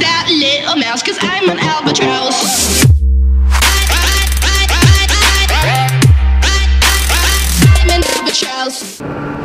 that little mouse, cause I'm an albatross. I'm an albatross.